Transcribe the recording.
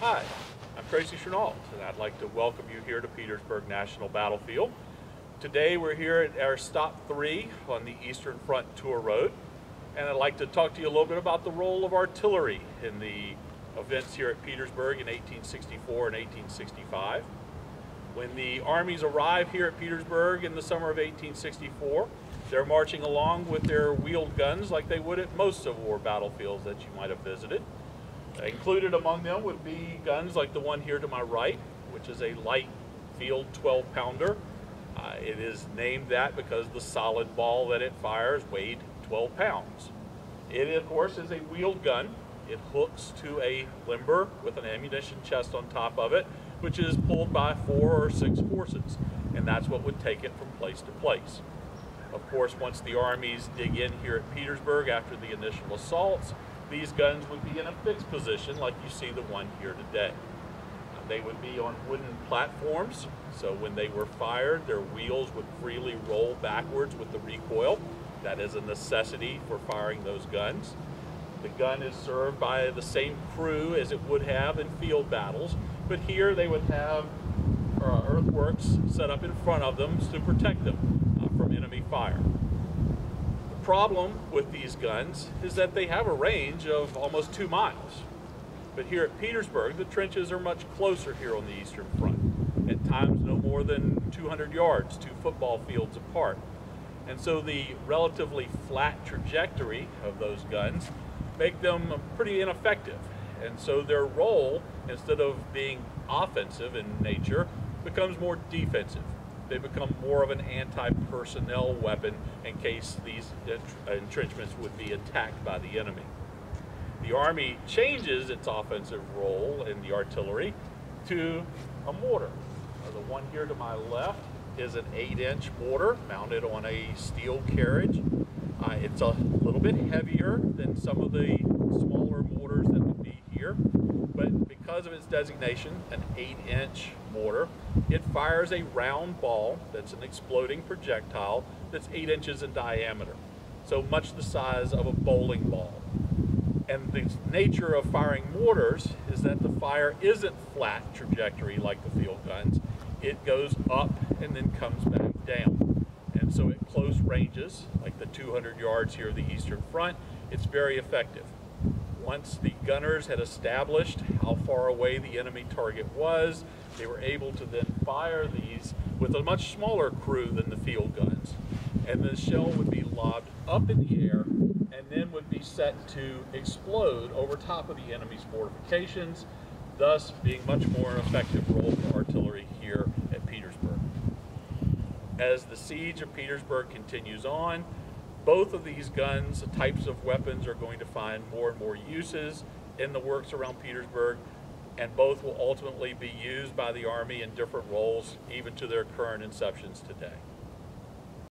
Hi, I'm Tracy Chernault, and I'd like to welcome you here to Petersburg National Battlefield. Today we're here at our stop three on the Eastern Front Tour Road, and I'd like to talk to you a little bit about the role of artillery in the events here at Petersburg in 1864 and 1865. When the armies arrive here at Petersburg in the summer of 1864, they're marching along with their wheeled guns like they would at most of war battlefields that you might have visited. Included among them would be guns like the one here to my right, which is a light field 12 pounder. Uh, it is named that because the solid ball that it fires weighed 12 pounds. It, of course, is a wheeled gun. It hooks to a limber with an ammunition chest on top of it, which is pulled by four or six horses, and that's what would take it from place to place. Of course, once the armies dig in here at Petersburg after the initial assaults, these guns would be in a fixed position like you see the one here today. Uh, they would be on wooden platforms, so when they were fired, their wheels would freely roll backwards with the recoil. That is a necessity for firing those guns. The gun is served by the same crew as it would have in field battles, but here they would have uh, earthworks set up in front of them to protect them uh, from enemy fire problem with these guns is that they have a range of almost two miles. But here at Petersburg, the trenches are much closer here on the Eastern Front, at times no more than 200 yards, two football fields apart. And so the relatively flat trajectory of those guns make them pretty ineffective. And so their role, instead of being offensive in nature, becomes more defensive they become more of an anti-personnel weapon in case these entrenchments would be attacked by the enemy. The Army changes its offensive role in the artillery to a mortar. Uh, the one here to my left is an 8-inch mortar mounted on a steel carriage. Uh, it's a little bit heavier than some of the smaller mortars that would be here, but because of its designation, an 8-inch mortar, it fires a round ball that's an exploding projectile that's 8 inches in diameter, so much the size of a bowling ball. And the nature of firing mortars is that the fire isn't flat trajectory like the field guns. It goes up and then comes back down. And so at close ranges, like the 200 yards here of the Eastern Front, it's very effective. Once the gunners had established how far away the enemy target was, they were able to then fire these with a much smaller crew than the field guns. And the shell would be lobbed up in the air and then would be set to explode over top of the enemy's fortifications, thus being much more an effective role for artillery here at Petersburg. As the siege of Petersburg continues on, both of these guns, types of weapons, are going to find more and more uses in the works around Petersburg, and both will ultimately be used by the Army in different roles, even to their current inceptions today.